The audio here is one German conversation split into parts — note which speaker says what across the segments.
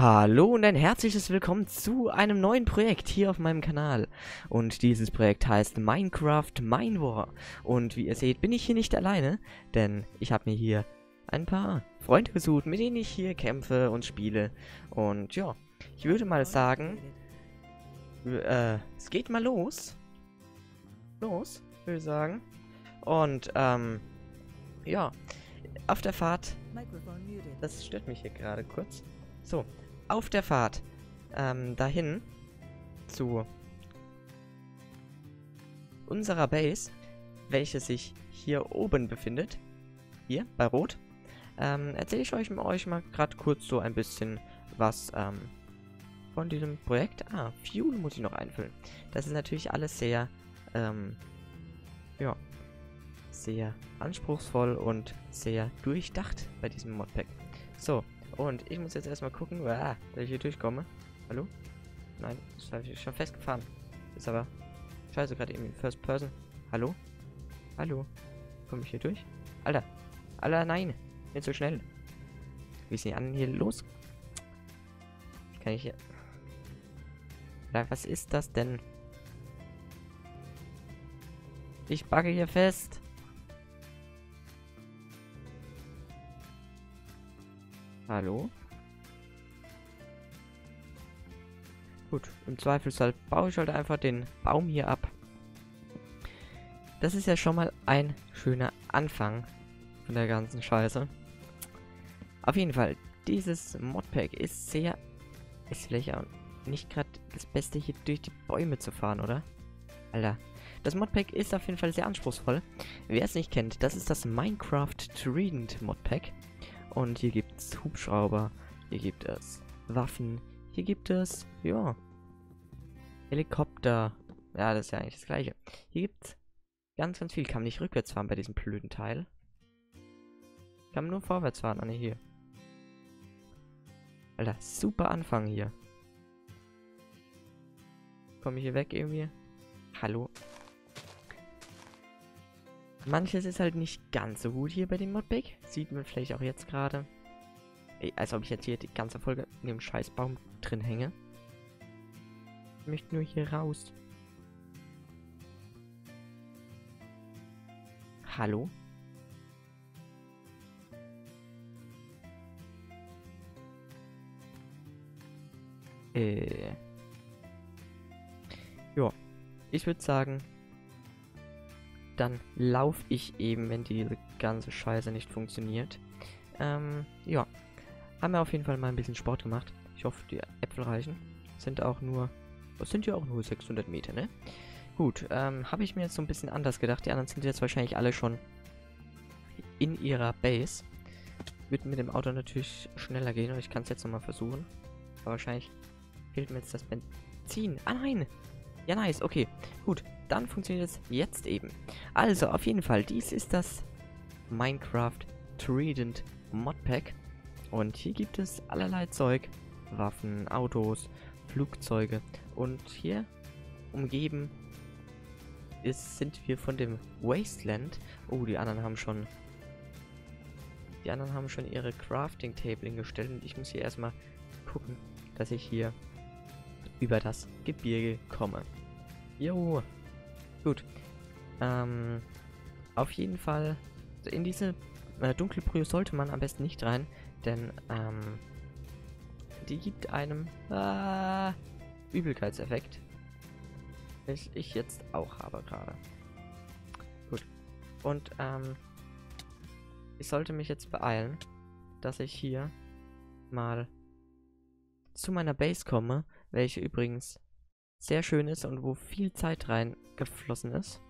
Speaker 1: Hallo und ein herzliches Willkommen zu einem neuen Projekt hier auf meinem Kanal. Und dieses Projekt heißt Minecraft Mine War. Und wie ihr seht, bin ich hier nicht alleine, denn ich habe mir hier ein paar Freunde gesucht, mit denen ich hier kämpfe und spiele. Und ja, ich würde mal sagen, äh, es geht mal los. Los, würde ich sagen. Und, ähm, ja, auf der Fahrt, das stört mich hier gerade kurz. So, auf der Fahrt ähm, dahin zu unserer Base, welche sich hier oben befindet, hier bei Rot, ähm, erzähle ich euch, euch mal gerade kurz so ein bisschen was ähm, von diesem Projekt. Ah, Fuel muss ich noch einfüllen. Das ist natürlich alles sehr, ähm, ja, sehr anspruchsvoll und sehr durchdacht bei diesem Modpack. So, und ich muss jetzt erstmal gucken, dass ich hier durchkomme. Hallo? Nein, das habe ich schon festgefahren. Ist aber scheiße gerade irgendwie First Person. Hallo? Hallo? Komme ich hier durch? Alter. Alter, nein. Nicht so schnell. Wie ist anderen hier los? Wie kann ich hier... Alter, was ist das denn? Ich backe hier fest. Hallo? Gut, im Zweifelsfall baue ich halt einfach den Baum hier ab. Das ist ja schon mal ein schöner Anfang von der ganzen Scheiße. Auf jeden Fall, dieses Modpack ist sehr... Ist vielleicht auch nicht gerade das Beste, hier durch die Bäume zu fahren, oder? Alter. Das Modpack ist auf jeden Fall sehr anspruchsvoll. Wer es nicht kennt, das ist das Minecraft Trident Modpack. Und hier gibt es Hubschrauber, hier gibt es Waffen, hier gibt es, ja, Helikopter. Ja, das ist ja eigentlich das gleiche. Hier gibt es ganz, ganz viel. Kann man nicht rückwärts fahren bei diesem blöden Teil. Kann man nur vorwärts fahren. Ah, ne, hier. Alter, super Anfang hier. Komme ich hier weg irgendwie? Hallo? Manches ist halt nicht ganz so gut hier bei dem Modpack. Sieht man vielleicht auch jetzt gerade. Als ob ich jetzt hier die ganze Folge in dem Scheißbaum drin hänge. Ich möchte nur hier raus. Hallo? Äh. Ja. Ich würde sagen, dann laufe ich eben, wenn diese ganze Scheiße nicht funktioniert. Ähm, ja. Haben wir auf jeden Fall mal ein bisschen Sport gemacht. Ich hoffe, die Äpfel reichen. Sind auch nur... Das sind ja auch nur 600 Meter, ne? Gut, ähm, habe ich mir jetzt so ein bisschen anders gedacht. Die anderen sind jetzt wahrscheinlich alle schon in ihrer Base. Wird mit dem Auto natürlich schneller gehen und ich kann es jetzt nochmal versuchen. Aber wahrscheinlich fehlt mir jetzt das Benzin. Ah nein! Ja, nice, okay. Gut, dann funktioniert es jetzt eben. Also, auf jeden Fall, dies ist das Minecraft Trident Modpack. Und hier gibt es allerlei Zeug. Waffen, Autos, Flugzeuge. Und hier umgeben ist, sind wir von dem Wasteland. Oh, die anderen haben schon... Die anderen haben schon ihre Crafting Table hingestellt. Und ich muss hier erstmal gucken, dass ich hier über das Gebirge komme. Jo, Gut. Ähm, auf jeden Fall, in diese äh, Dunkelbrühe sollte man am besten nicht rein, denn ähm, die gibt einem äh, Übelkeitseffekt. Welch ich jetzt auch habe gerade. Gut. Und ähm, ich sollte mich jetzt beeilen, dass ich hier mal zu meiner Base komme, welche übrigens sehr schön ist und wo viel Zeit reingeflossen ist.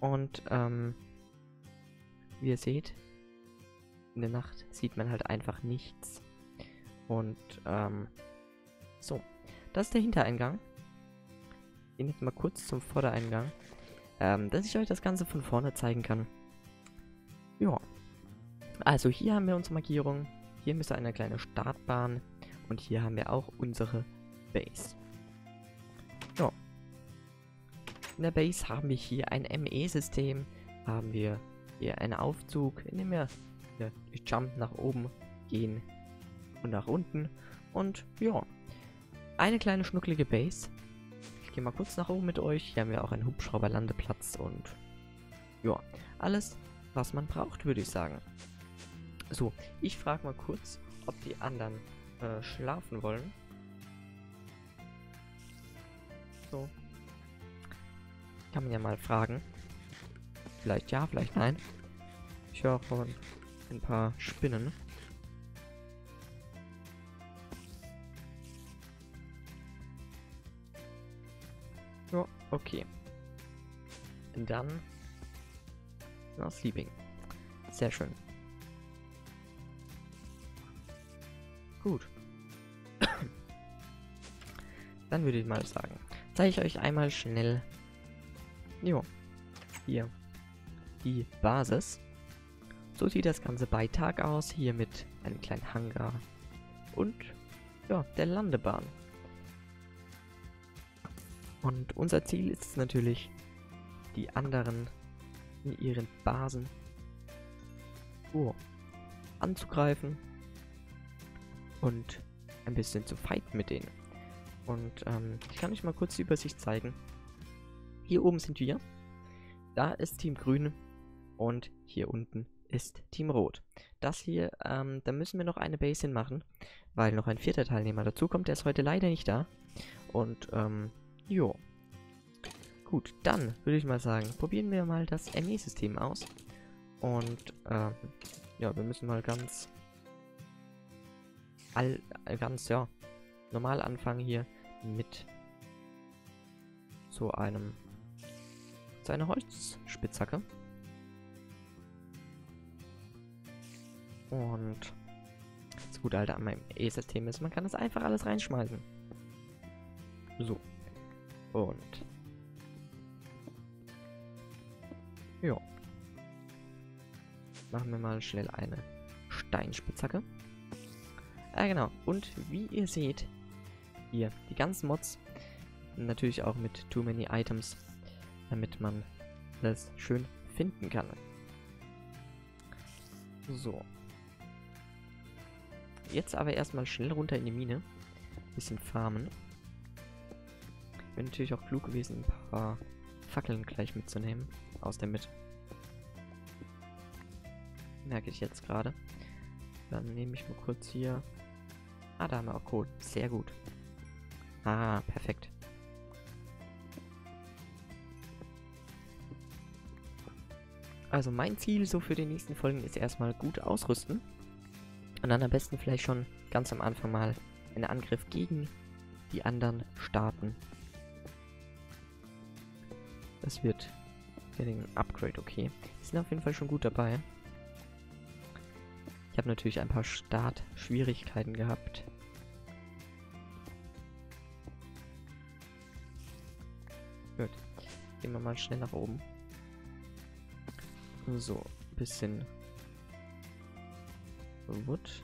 Speaker 1: Und ähm, wie ihr seht, in der Nacht sieht man halt einfach nichts. Und ähm, so, das ist der Hintereingang. Ich gehe jetzt mal kurz zum Vordereingang, ähm, dass ich euch das Ganze von vorne zeigen kann. Ja. Also hier haben wir unsere Markierung. Hier ist eine kleine Startbahn. Und hier haben wir auch unsere Base. In der Base haben wir hier ein ME-System, haben wir hier einen Aufzug, in dem wir durch Jump nach oben gehen und nach unten. Und ja, eine kleine schnucklige Base. Ich gehe mal kurz nach oben mit euch. Hier haben wir auch einen Hubschrauberlandeplatz und ja, alles, was man braucht, würde ich sagen. So, ich frage mal kurz, ob die anderen äh, schlafen wollen. So. Kann man ja mal fragen. Vielleicht ja, vielleicht nein. Ich höre auch ein paar Spinnen. Ja, okay. Und dann... Na, Sleeping. Sehr schön. Gut. Dann würde ich mal sagen, zeige ich euch einmal schnell, jo, hier, die Basis. So sieht das Ganze bei Tag aus, hier mit einem kleinen Hangar und, ja, der Landebahn. Und unser Ziel ist es natürlich, die anderen in ihren Basen oh, anzugreifen und ein bisschen zu fighten mit denen. Und ähm, ich kann euch mal kurz die Übersicht zeigen. Hier oben sind wir. Da ist Team Grün und hier unten ist Team Rot. Das hier, ähm, da müssen wir noch eine Base hinmachen, weil noch ein vierter Teilnehmer dazukommt. Der ist heute leider nicht da. Und, ähm, jo. Gut, dann würde ich mal sagen, probieren wir mal das ME-System aus. Und, ähm, ja, wir müssen mal ganz, all, ganz, ja, normal anfangen hier mit so einem, so einer Holzspitzhacke. Und das Gute halt an meinem E-System ist, man kann das einfach alles reinschmeißen. So. Und Ja. Machen wir mal schnell eine Steinspitzhacke. Ah, genau. Und wie ihr seht, hier, die ganzen Mods, natürlich auch mit Too Many Items, damit man das schön finden kann. So. Jetzt aber erstmal schnell runter in die Mine. Bisschen farmen. Wäre natürlich auch klug gewesen, ein paar Fackeln gleich mitzunehmen aus der Mitte. Merke ich jetzt gerade. Dann nehme ich mal kurz hier... Ah, da haben wir auch Kohl. Sehr gut. Ah, perfekt. Also mein Ziel so für die nächsten Folgen ist erstmal gut ausrüsten. Und dann am besten vielleicht schon ganz am Anfang mal einen Angriff gegen die anderen starten. Das wird Getting Upgrade, okay. Die sind auf jeden Fall schon gut dabei. Ich habe natürlich ein paar Startschwierigkeiten gehabt. Gut. Gehen wir mal schnell nach oben. So, bisschen Wood.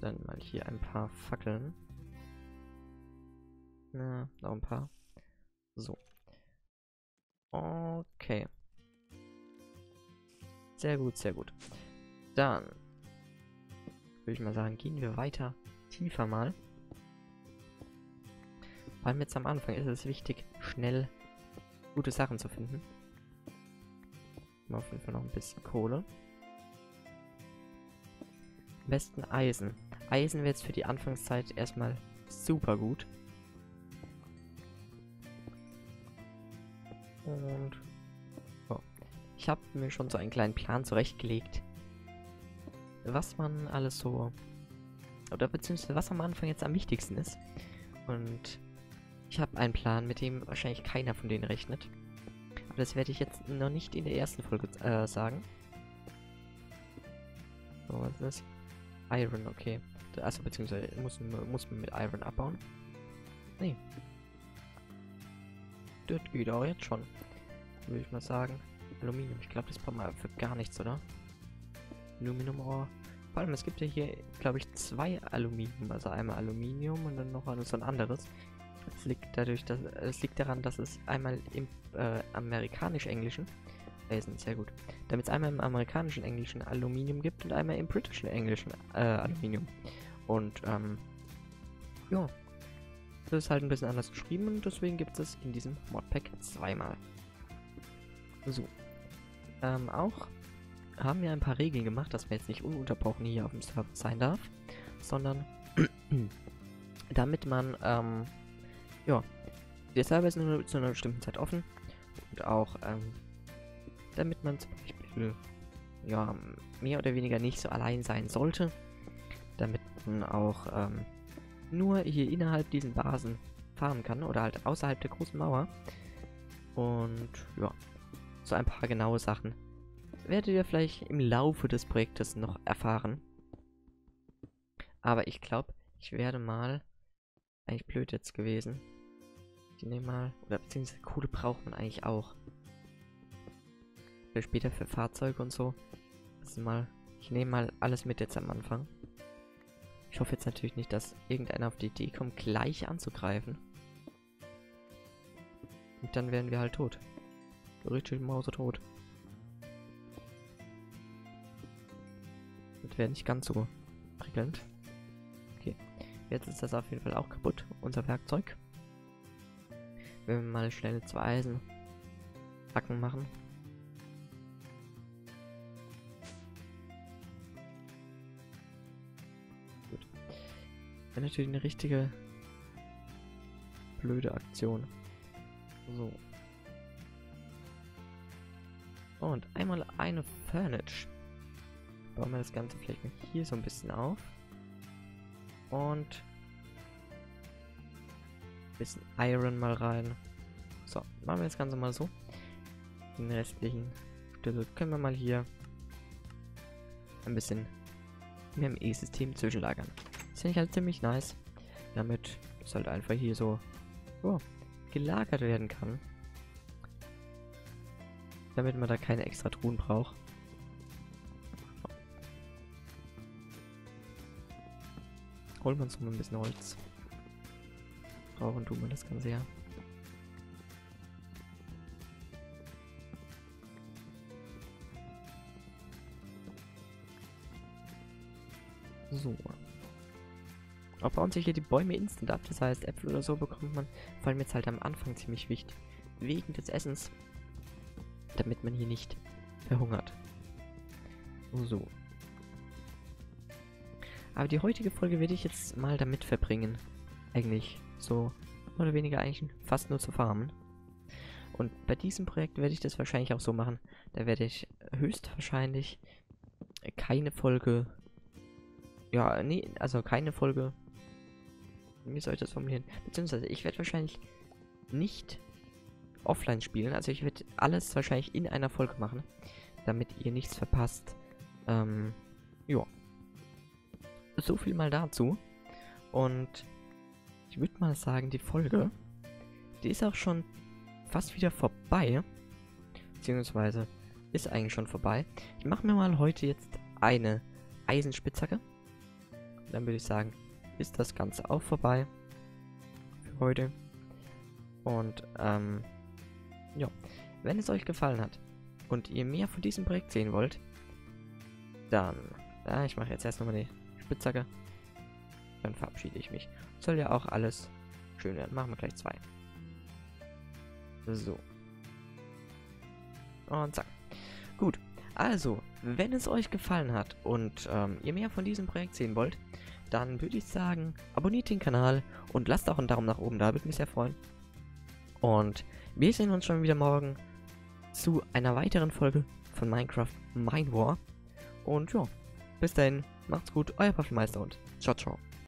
Speaker 1: Dann mal hier ein paar Fackeln. Na, noch ein paar. So. Okay. Sehr gut, sehr gut. Dann würde ich mal sagen, gehen wir weiter tiefer mal. Vor allem jetzt am Anfang ist es wichtig, schnell gute Sachen zu finden. Mal auf jeden Fall noch ein bisschen Kohle. Am besten Eisen. Eisen wird jetzt für die Anfangszeit erstmal super gut. Und oh. ich habe mir schon so einen kleinen Plan zurechtgelegt, was man alles so oder beziehungsweise was am Anfang jetzt am wichtigsten ist. Und ich habe einen Plan, mit dem wahrscheinlich keiner von denen rechnet. Das werde ich jetzt noch nicht in der ersten Folge äh, sagen. So, was ist das? Iron, okay. Also beziehungsweise muss, muss man mit Iron abbauen. Nee, das geht auch jetzt schon. Würde ich mal sagen. Aluminium. Ich glaube, das braucht man für gar nichts, oder? Aluminiumrohr. Vor allem, es gibt ja hier, glaube ich, zwei Aluminium. Also einmal Aluminium und dann noch so ein anderes. Es liegt dadurch, dass es liegt daran, dass es einmal im äh, amerikanisch-englischen Eisen, sehr gut. Damit es einmal im amerikanischen Englischen Aluminium gibt und einmal im britischen Englischen äh, Aluminium. Und, ähm, ja. Das ist halt ein bisschen anders geschrieben und deswegen gibt es in diesem Modpack zweimal. So. Ähm, auch haben wir ein paar Regeln gemacht, dass man jetzt nicht ununterbrochen hier auf dem Server sein darf, sondern damit man, ähm, ja, der Server ist nur zu einer bestimmten Zeit offen und auch, ähm, damit man zum Beispiel, ja, mehr oder weniger nicht so allein sein sollte, damit man auch, ähm, nur hier innerhalb diesen Basen fahren kann oder halt außerhalb der großen Mauer. Und ja, so ein paar genaue Sachen werdet ihr vielleicht im Laufe des Projektes noch erfahren. Aber ich glaube, ich werde mal... Eigentlich blöd jetzt gewesen. Ich nehme mal... Oder beziehungsweise Kohle braucht man eigentlich auch. Für später für Fahrzeuge und so. Also mal... Ich nehme mal alles mit jetzt am Anfang. Ich hoffe jetzt natürlich nicht, dass irgendeiner auf die Idee kommt, gleich anzugreifen. Und dann wären wir halt tot. Richtig mausetot. Das wäre nicht ganz so prickelnd. Jetzt ist das auf jeden Fall auch kaputt, unser Werkzeug. Wenn wir mal schnell zwei Eisen Hacken machen. Gut. Wäre natürlich eine richtige blöde Aktion. So. Und einmal eine Furniture bauen wir das Ganze vielleicht mal hier so ein bisschen auf. Und ein bisschen Iron mal rein. So, machen wir das Ganze mal so. Den restlichen Schlüssel können wir mal hier ein bisschen im E-System zwischenlagern. Das finde ich halt ziemlich nice. Damit es halt einfach hier so oh, gelagert werden kann. Damit man da keine extra Truhen braucht. Holen wir uns noch ein bisschen Holz. Brauchen tun wir das Ganze ja. So. Auch bauen sich hier die Bäume instant ab, das heißt Äpfel oder so bekommt man, vor allem jetzt halt am Anfang ziemlich wichtig, wegen des Essens, damit man hier nicht verhungert. So, aber die heutige Folge werde ich jetzt mal damit verbringen. Eigentlich so mehr oder weniger eigentlich fast nur zu farmen. Und bei diesem Projekt werde ich das wahrscheinlich auch so machen. Da werde ich höchstwahrscheinlich keine Folge... Ja, nee, also keine Folge... Wie soll ich das formulieren? Beziehungsweise ich werde wahrscheinlich nicht offline spielen. Also ich werde alles wahrscheinlich in einer Folge machen, damit ihr nichts verpasst. Ähm, ja so viel mal dazu. Und ich würde mal sagen, die Folge, die ist auch schon fast wieder vorbei. Beziehungsweise ist eigentlich schon vorbei. Ich mache mir mal heute jetzt eine Eisenspitzhacke. Dann würde ich sagen, ist das Ganze auch vorbei für heute. Und ähm, ja, wenn es euch gefallen hat und ihr mehr von diesem Projekt sehen wollt, dann, ja, ich mache jetzt erst nochmal die Spitzhacke. Dann verabschiede ich mich. Soll ja auch alles schön werden. Machen wir gleich zwei. So. Und zack. Gut. Also, wenn es euch gefallen hat und ähm, ihr mehr von diesem Projekt sehen wollt, dann würde ich sagen, abonniert den Kanal und lasst auch einen Daumen nach oben da, würde mich sehr freuen. Und wir sehen uns schon wieder morgen zu einer weiteren Folge von Minecraft Mine War. Und ja, bis dahin. Macht's gut, euer Waffenmeister und ciao, ciao.